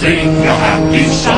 sing a happy song.